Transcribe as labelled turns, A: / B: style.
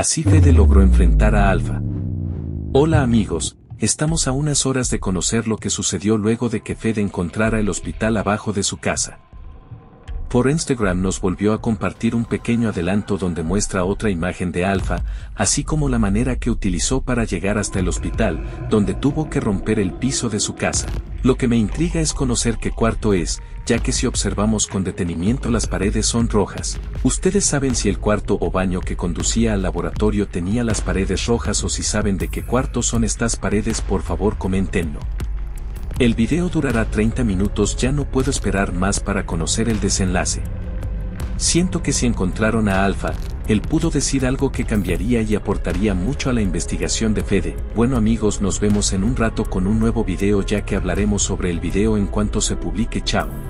A: Así Fede logró enfrentar a Alfa. Hola amigos, estamos a unas horas de conocer lo que sucedió luego de que Fede encontrara el hospital abajo de su casa. Por Instagram nos volvió a compartir un pequeño adelanto donde muestra otra imagen de Alfa, así como la manera que utilizó para llegar hasta el hospital, donde tuvo que romper el piso de su casa. Lo que me intriga es conocer qué cuarto es, ya que si observamos con detenimiento las paredes son rojas. Ustedes saben si el cuarto o baño que conducía al laboratorio tenía las paredes rojas o si saben de qué cuarto son estas paredes por favor coméntenlo. El video durará 30 minutos ya no puedo esperar más para conocer el desenlace. Siento que si encontraron a Alfa, él pudo decir algo que cambiaría y aportaría mucho a la investigación de Fede. Bueno amigos nos vemos en un rato con un nuevo video ya que hablaremos sobre el video en cuanto se publique chao.